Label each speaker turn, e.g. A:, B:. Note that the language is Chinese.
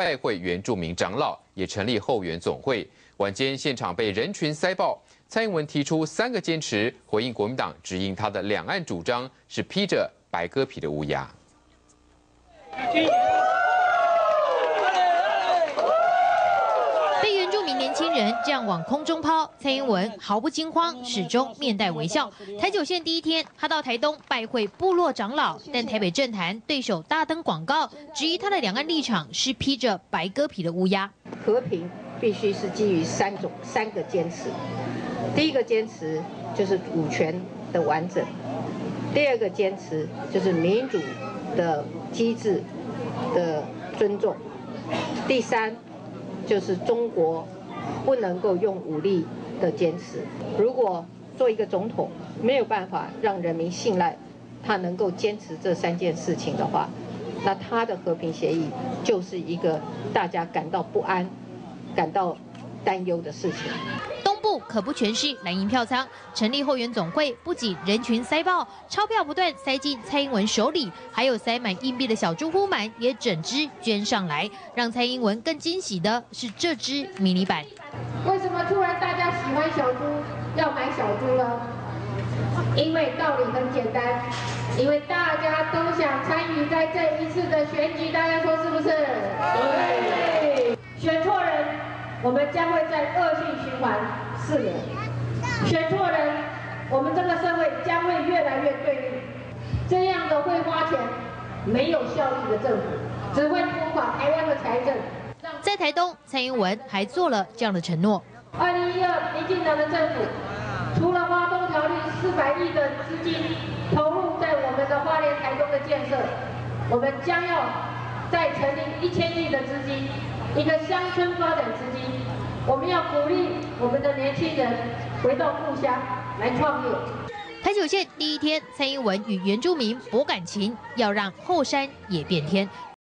A: 拜会原住民长老，也成立后援总会。晚间现场被人群塞爆，蔡英文提出三个坚持，回应国民党指引他的两岸主张是披着白鸽皮的乌鸦。
B: 年轻人这样往空中抛，蔡英文毫不惊慌，始终面带微笑。台九线第一天，他到台东拜会部落长老，但台北政坛对手大登广告，质疑他的两岸立场是披着白鸽皮的乌鸦。
C: 和平必须是基于三种三个坚持，第一个坚持就是主权的完整，第二个坚持就是民主的机制的尊重，第三就是中国。不能够用武力的坚持。如果做一个总统没有办法让人民信赖，他能够坚持这三件事情的话，那他的和平协议就是一个大家感到不安、感到担忧的事情。
B: 可不全是蓝营票仓，成立后援总会，不仅人群塞爆，钞票不断塞进蔡英文手里，还有塞满硬币的小猪呼满也整只捐上来。让蔡英文更惊喜的是这只迷你版。
D: 为什么突然大家喜欢小猪，要买小猪呢？因为道理很简单，因为大家都想参与在这一次的选举，大家说是不是？对。选错人，我们将会在恶性循环。四年，选错人，我们这个社会将会越来越对立。这样的会花钱、没有效益的政府，只会拖垮台湾的财政。
B: 在台东，蔡英文还做了这样的承诺：，
D: 二零一二民进党的政府，除了花东条例四百亿的资金投入在我们的花莲台东的建设，我们将要再成立一千亿的资金，一个乡村发展资金。我们要鼓励我们的年轻人回到故乡来创业。
B: 台九线第一天，蔡英文与原住民博感情，要让后山也变天。